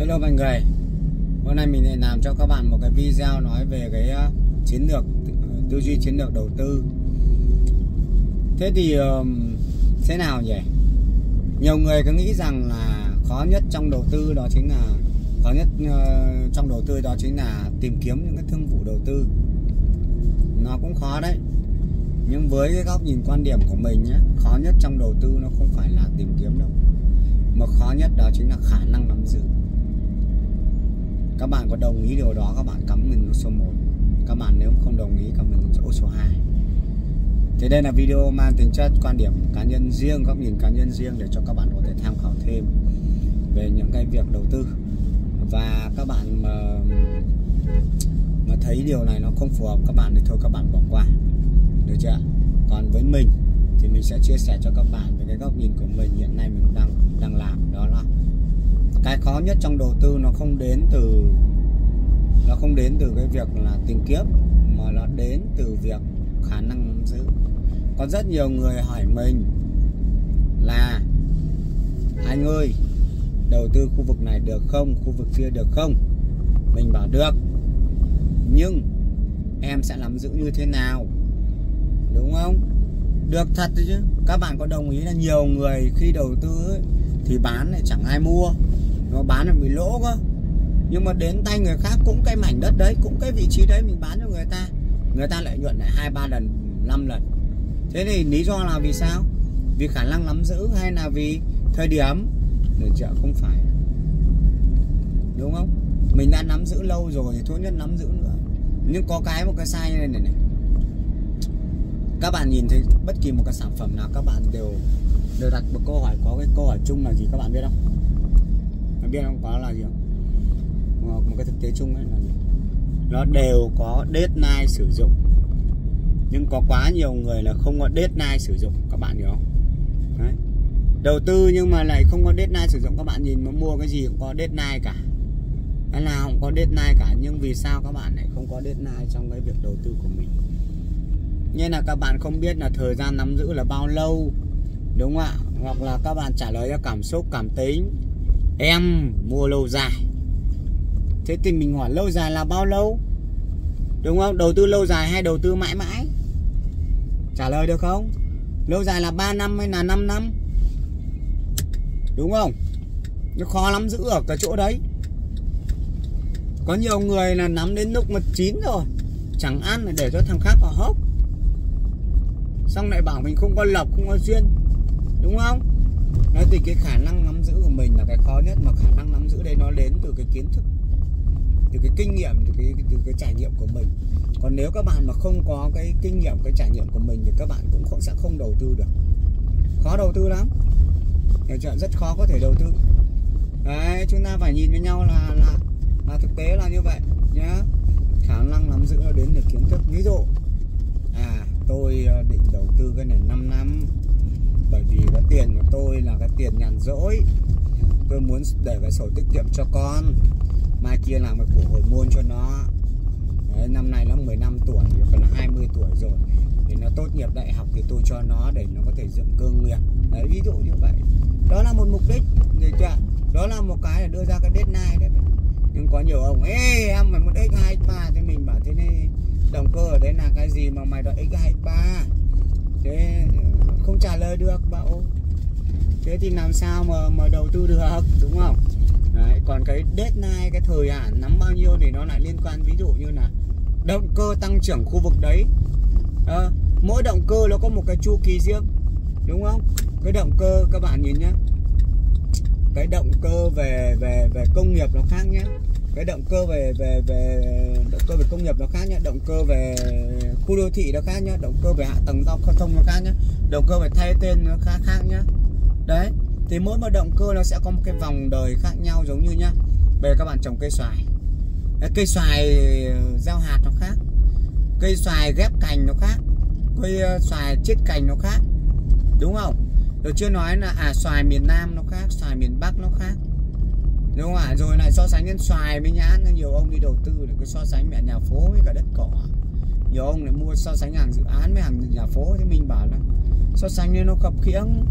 Hello mọi người. Hôm nay mình lại làm cho các bạn một cái video nói về cái ờ, chiến lược, tư duy chiến lược đầu tư. Thế thì thế nào nhỉ? Nhiều người cứ nghĩ rằng là khó nhất trong đầu tư đó chính là, khó nhất ờ, trong đầu tư đó chính là tìm kiếm những cái thương vụ đầu tư. Nó cũng khó đấy. Nhưng với cái góc nhìn quan điểm của mình nhé khó nhất trong đầu tư nó không phải là tìm kiếm đâu. Mà khó nhất đó chính là khả năng nắm giữ các bạn có đồng ý điều đó, các bạn cắm mình số 1 các bạn nếu không đồng ý cắm mình chỗ số 2 thế đây là video mang tính chất quan điểm cá nhân riêng, góc nhìn cá nhân riêng để cho các bạn có thể tham khảo thêm về những cái việc đầu tư. Và các bạn mà mà thấy điều này nó không phù hợp các bạn thì thôi, các bạn bỏ qua. Được chưa còn với mình thì mình sẽ chia sẻ cho các bạn về cái góc nhìn của mình hiện nay mình đang đang làm. Đó là cái khó nhất trong đầu tư nó không đến từ nó không đến từ cái việc là tìm kiếm mà nó đến từ việc khả năng nắm giữ. Có rất nhiều người hỏi mình là anh ơi đầu tư khu vực này được không? Khu vực kia được không? Mình bảo được nhưng em sẽ nắm giữ như thế nào? Đúng không? Được thật chứ. Các bạn có đồng ý là nhiều người khi đầu tư ấy, thì bán lại chẳng ai mua nó bán là bị lỗ cơ. Nhưng mà đến tay người khác cũng cái mảnh đất đấy cũng cái vị trí đấy mình bán cho người ta. Người ta lại nhuận lại hai ba lần năm lần. Thế thì lý do là vì sao? Vì khả năng nắm giữ hay là vì thời điểm? Người chợ không phải. Đúng không? Mình đã nắm giữ lâu rồi thì thôi nhất nắm giữ nữa. Nhưng có cái một cái sai như này này, này. Các bạn nhìn thấy bất kỳ một cái sản phẩm nào các bạn đều đều đặt một câu hỏi có cái câu hỏi chung là gì các bạn biết không? Biết không có là gì không? Một cái thực tế chung ấy là gì? Nó đều có deadline sử dụng. Nhưng có quá nhiều người là không có deadline sử dụng, các bạn hiểu không? Đấy. đầu tư nhưng mà lại không có deadline sử dụng, các bạn nhìn nó mua cái gì cũng có deadline cả. Cái nào cũng có deadline cả, nhưng vì sao các bạn lại không có deadline trong cái việc đầu tư của mình? Nên là các bạn không biết là thời gian nắm giữ là bao lâu, đúng không ạ? Hoặc là các bạn trả lời cho cảm xúc, cảm tính em mua lâu dài. Thế thì mình hỏi lâu dài là bao lâu? Đúng không? Đầu tư lâu dài hay đầu tư mãi mãi? Trả lời được không? Lâu dài là 3 năm hay là 5 năm? Đúng không? Nó khó lắm giữ ở cái chỗ đấy. Có nhiều người là nắm đến lúc mà chín rồi. Chẳng ăn để cho thằng khác vào hốc. Xong lại bảo mình không có lộc không có duyên. Đúng không? Nói thì cái khả năng nắm giữ của mình là cái khó nhất mà khả năng nắm giữ đây nó đến từ cái kiến thức từ cái kinh nghiệm từ cái từ cái trải nghiệm của mình. Còn nếu các bạn mà không có cái kinh nghiệm cái trải nghiệm của mình thì các bạn cũng không, sẽ không đầu tư được. Khó đầu tư lắm. Hiểu chưa rất khó có thể đầu tư. Đấy chúng ta phải nhìn với nhau là là là thực tế là như vậy nhá. Khả năng nắm giữ nó đến được kiến thức. Ví dụ à tôi ờ, định đầu tư cái này 5 năm bởi vì cái tiền của tôi là cái tiền nhàn rỗi. Tôi muốn để cái sổ tiết kiệm cho con. Mai kia làm cái của hồi môn cho nó. Đấy, năm nay nó 15 tuổi còn 20 tuổi rồi. Thì nó tốt nghiệp đại học thì tôi cho nó để nó có thể dựng cơ nghiệp. Đấy ví dụ như vậy. Đó là một mục đích người chưa đó là một cái để đưa ra cái deadline đấy. Nhưng có nhiều ông ê em mày muốn x hai ba. Thì mình bảo thế này động cơ ở đấy là cái gì mà mày đòi x hai ba? Thế không trả lời được bão thế thì làm sao mà mà đầu tư được đúng không? Đấy, còn cái deadline cái thời hạn nắm bao nhiêu thì nó lại liên quan. Ví dụ như là động cơ tăng trưởng khu vực đấy. À, mỗi động cơ nó có một cái chu kỳ riêng đúng không? Cái động cơ các bạn nhìn nhé cái động cơ về về về công nghiệp nó khác nhé cái động cơ về về về, động cơ về công nghiệp nó khác nhé động cơ về khu đô thị nó khác nhé động cơ về hạ tầng giao thông nó khác nhé động cơ về thay tên nó khác khác nhé đấy, thì mỗi một động cơ nó sẽ có một cái vòng đời khác nhau giống như nhá. Về các bạn trồng cây xoài. Cây xoài ờ, gieo hạt nó khác. Cây xoài ghép cành nó khác. Cây ờ, xoài chiết cành nó khác. Đúng không? Rồi chưa nói là à xoài miền Nam nó khác xoài miền Bắc nó khác. Đúng không ạ? Rồi lại so sánh đến xoài với nhãn nhiều ông đi đầu tư để cái so sánh mẹ nhà phố với cả đất cỏ. Nhiều ông lại mua so sánh hàng dự án với hàng nhà phố thì mình bảo là so sánh nên nó khập khiễng.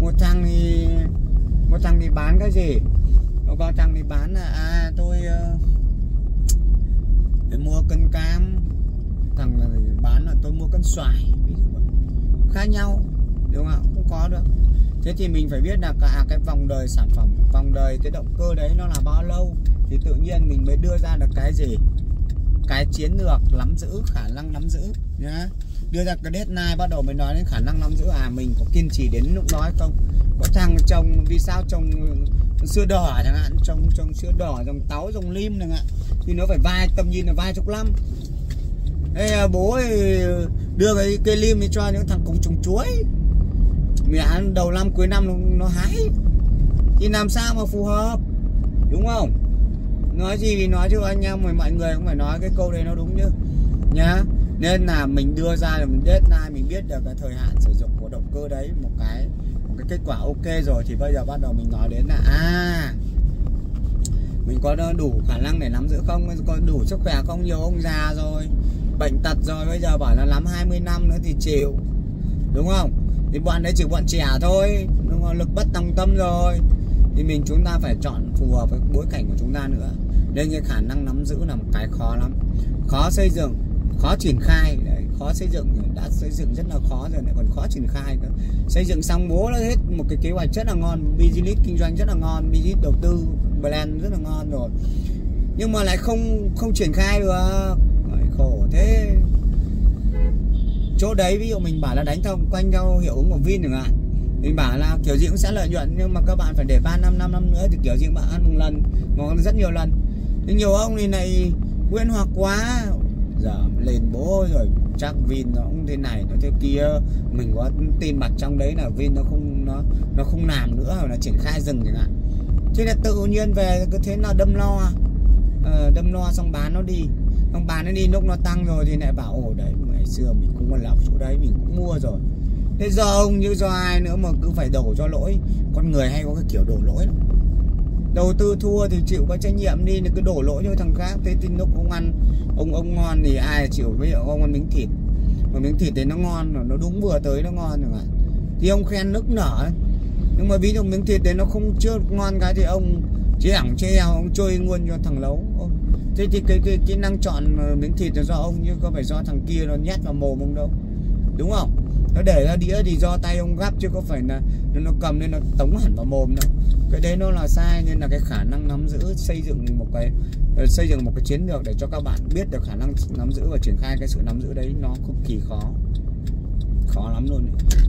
Một thằng thì một thằng thì bán cái gì? Có thằng thì bán là à tôi uh, để mua cân cam. Thằng là bán là tôi mua cân xoài ví dụ vậy. Khác nhau đúng không không có được. Thế thì mình phải biết là cả cái vòng đời sản phẩm vòng đời cái động cơ đấy nó là bao lâu thì tự nhiên mình mới đưa ra được cái gì? Cái chiến lược nắm giữ khả năng nắm giữ nhá. Đưa ra cái deadline bắt đầu mới nói đến khả năng nắm giữ. À mình có kiên trì đến lúc đó hay không? Có thằng trồng vì sao trồng sữa đỏ chẳng hạn trồng trồng sữa đỏ trồng táo trồng lim chẳng hạn thì nó phải vài tầm nhìn là vài chục năm. Ê, à, bố ấy đưa cái cây lim đi cho những thằng cùng trồng chuối mẹ ăn đầu năm cuối năm nó, nó hái. Thì làm sao mà phù hợp? Đúng không? Nói gì thì nói chứ anh em mọi mọi người cũng phải nói cái câu đấy nó đúng chứ. Nhá nên là mình đưa ra là mình deadline mình biết được cái thời hạn sử dụng của động cơ đấy một cái một cái kết quả ok rồi thì bây giờ bắt đầu mình nói đến là à mình có đủ khả năng để nắm giữ không? Có đủ sức khỏe không? Nhiều ông già rồi bệnh tật rồi bây giờ bảo là nắm 20 năm nữa thì chịu. Đúng không? Thì bọn đấy chỉ bọn trẻ thôi đúng không? lực bất tòng tâm rồi. Thì mình chúng ta phải chọn phù hợp với bối cảnh của chúng ta nữa. Nên cái khả năng nắm giữ là một cái khó lắm. Khó xây dựng khó triển khai. Đấy, khó xây dựng đã xây dựng rất là khó rồi lại còn khó triển khai cơ xây dựng xong bố nó hết một cái kế hoạch rất là ngon business kinh doanh rất là ngon business đầu tư plan rất là ngon rồi. Nhưng mà lại không không triển khai được. Khổ thế chỗ đấy ví dụ mình bảo là đánh thông quanh theo hiệu ứng của Vin chẳng hạn. Mình bảo là kiểu gì cũng sẽ lợi nhuận, nhưng mà các bạn phải để 3 năm 5 năm nữa thì kiểu gì bạn ăn một lần ngon rất nhiều lần. Nhưng nhiều ông thì này quên hoặc quá. Giờ lên bố rồi, chắc Vin nó cũng thế này, nó thế kia. Mình có tin mặt trong đấy là Vin nó không, nó nó không làm nữa hoặc là triển khai dừng chẳng hạn. Thế là tự nhiên về cứ thế là đâm lo. Ờ, đâm lo xong bán nó đi. Xong bán nó đi, lúc nó tăng rồi thì lại bảo, ồ, đấy ngày xưa mình cũng có lọc chỗ đấy, mình cũng mua rồi. Thế do ông như do ai nữa mà cứ phải đổ cho lỗi? Con người hay có cái kiểu đổ lỗi lắm. Đầu tư thua thì chịu có trách nhiệm đi cứ đổ lỗi cho thằng khác. Thế tin lúc ông ăn, ông ông ngon thì ai chịu? Với ông ăn miếng thịt. Mà miếng thịt thì nó ngon, nó đúng vừa tới nó ngon rồi mà. Thì ông khen nức nở. Nhưng mà ví dụ miếng thịt đấy nó không chưa ngon cái thì ông chỉ ẳng chê ông chơi luôn cho thằng lấu thế thì cái, cái kỹ năng chọn ờ, miếng thịt là do ông chứ có phải do thằng kia nó nhét vào mồm ông đâu. Đúng không? Nó để ra đĩa thì do tay ông gắp chứ có phải là nó cầm nên nó tống hẳn vào mồm đâu. Cái đấy nó là sai nên là cái khả năng nắm giữ xây dựng một cái ờ, xây dựng một cái chiến lược để cho các bạn biết được khả năng nắm giữ và triển khai cái sự nắm giữ đấy nó cực kỳ khó khó lắm luôn.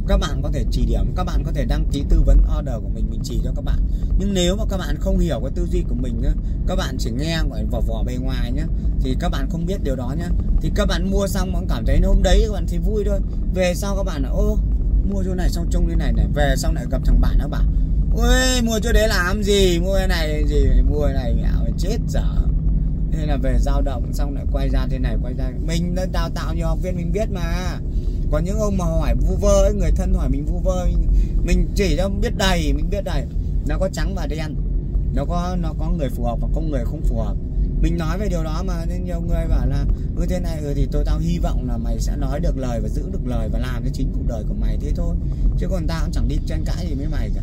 Các bạn có thể chỉ điểm, các bạn có thể đăng ký tư vấn order của mình mình chỉ cho các bạn. Nhưng nếu mà các bạn không hiểu cái tư duy của mình nhá, các bạn chỉ nghe gọi vỏ vỏ bề ngoài nhá, thì các bạn không biết điều đó nhá. Thì các bạn mua xong mà cảm thấy nó hôm đấy các bạn thì vui thôi. Về sau các bạn là, ô, mua chỗ này xong trông cái này này, về xong lại gặp thằng bạn nó bảo, ôi, mua chỗ đấy làm gì? Mua cái này gì? Mua cái này mẹ chết dở thế là về dao động, xong lại quay ra thế này, quay ra. Mình đã đào tạo nhiều học viên, mình biết mà có những ông mà hỏi vu vơ ấy, người thân hỏi mình vu vơ mình, mình chỉ cho biết đầy mình biết đầy. Nó có trắng và đen. Nó có nó có người phù hợp và không người không phù hợp. Mình nói về điều đó mà nên nhiều người bảo là ừ thế này ừ thì tôi tao hy vọng là mày sẽ nói được lời và giữ được lời và làm cái chính cuộc đời của mày thế thôi. Chứ còn tao cũng chẳng đi tranh cãi gì với mày cả.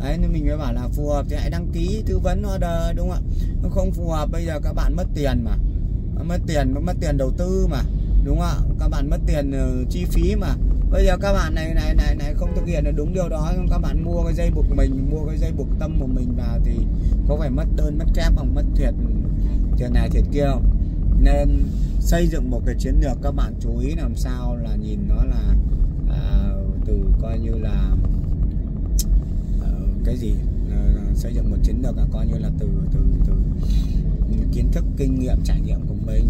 Đấy nên mình mới bảo là phù hợp thì hãy đăng ký tư vấn order đúng không ạ? Nó không phù hợp bây giờ các bạn mất tiền mà. Mất tiền mất tiền đầu tư mà đúng không ạ các bạn mất tiền uh, chi phí mà. Bây giờ các bạn này này này này không thực hiện được đúng điều đó các bạn mua cái dây buộc mình mua cái dây buộc tâm của mình vào thì có phải mất đơn mất kép không? Mất thiệt thiệt này thiệt kia không? Nên xây dựng một cái chiến lược các bạn chú ý làm sao là nhìn nó là à, từ coi như là à, cái gì? À, xây dựng một chiến lược là coi như là từ từ từ kiến thức, kinh nghiệm, trải nghiệm của mình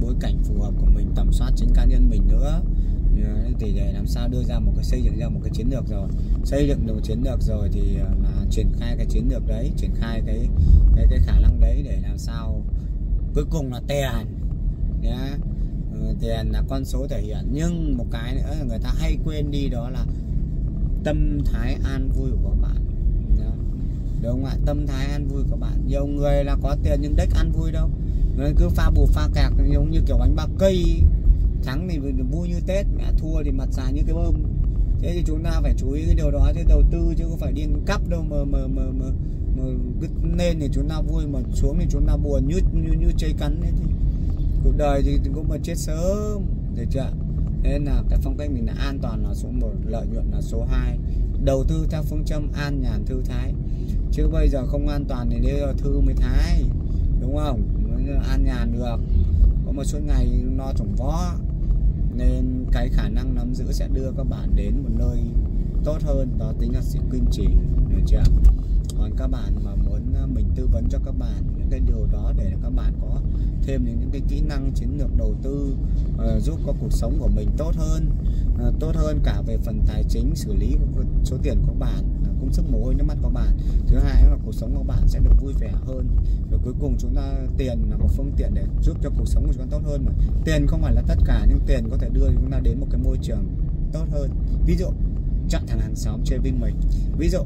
bối cảnh phù hợp của mình, tầm soát chính cá nhân mình nữa. Thì để làm sao đưa ra một cái, xây dựng ra một cái chiến lược rồi. Xây dựng được một chiến lược rồi thì ờ, là triển khai cái chiến lược đấy, triển khai cái cái cái khả năng đấy để làm sao cuối cùng là tiền nhá. Ừ, tiền là con số thể hiện. Nhưng một cái nữa người ta hay quên đi đó là tâm thái an vui của các đúng không ạ? Tâm thái ăn vui của bạn. Nhiều người là có tiền nhưng đếch ăn vui đâu. Nên cứ pha bù pha kẹt giống như kiểu bánh ba cây. Thắng thì vui như tết mẹ thua thì mặt dài như cái bơm. Thế thì chúng ta phải chú ý cái điều đó chứ đầu tư chứ không phải đi cắp đâu mà mà mà mà, mà cứ lên thì chúng ta vui mà xuống thì chúng ta buồn như như như chơi cắn ấy thì cuộc đời thì cũng mà chết sớm được chưa nên là cái phong cách mình là an toàn là số 1 lợi nhuận là số 2 đầu tư theo phương châm an nhàn thư thái chứ bây giờ không an toàn thì đưa thư mới thái đúng không? An nhàn được. Có một suốt ngày no trồng vó nên cái khả năng nắm giữ sẽ đưa các bạn đến một nơi tốt hơn đó tính là sự kiên trì được chưa? Còn các bạn mà muốn à, mình tư vấn cho các bạn những cái điều đó để các bạn có thêm những cái kỹ năng chiến lược đầu tư uh, giúp có cuộc sống của mình tốt hơn uh, tốt hơn cả về phần tài chính xử lý số tiền của bạn công sức mồ hôi nước mắt của bạn. Thứ hai là cuộc sống của bạn sẽ được vui vẻ hơn. Và cuối cùng chúng ta tiền là một phương tiện để giúp cho cuộc sống của chúng ta tốt hơn mà. Tiền không phải là tất cả, nhưng tiền có thể đưa chúng ta đến một cái môi trường tốt hơn. Ví dụ, chọn thằng hàng xóm chơi với mình. Ví dụ,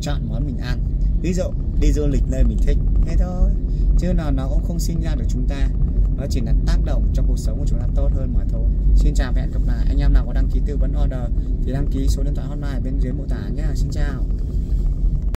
chọn món mình ăn. Ví dụ, đi du lịch nơi mình thích. Thế thôi. Chứ nào nó cũng không sinh ra được chúng ta nó chỉ là tác động cho cuộc sống của chúng ta tốt hơn mà thôi. Xin chào và hẹn gặp lại. Anh em nào có đăng ký tư vấn order thì đăng ký số điện thoại hotline bên dưới mô tả nhé. Xin chào.